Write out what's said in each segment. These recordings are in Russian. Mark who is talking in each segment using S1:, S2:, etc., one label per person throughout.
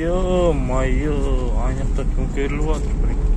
S1: Ya, Maya. Hanya tak kira luar terperik.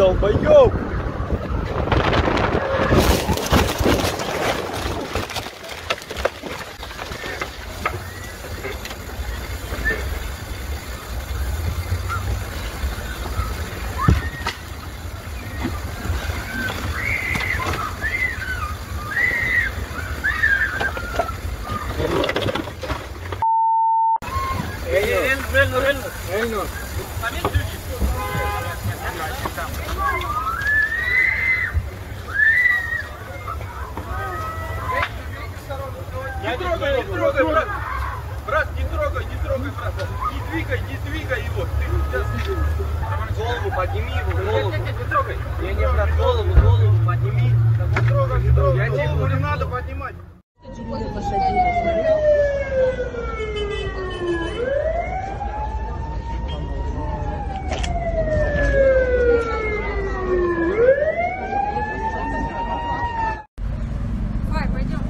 S1: Долбоёб!
S2: Не трогай, не трогай, брат. Брат, не трогай, не трогай, брат. Не двигай, не двигай его. Ты сейчас голову подними его, голову. Не трогай. Не, не, брат, голову, голову подними. Не трогай, не говорю, не надо поднимать.
S3: Давай, пойдем.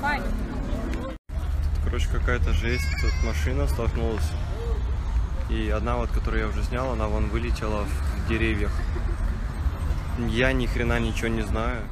S3: Вань,
S1: Короче, какая-то жесть. Тут машина столкнулась. И одна вот, которую я уже снял, она вон вылетела в деревьях. Я ни хрена ничего не знаю.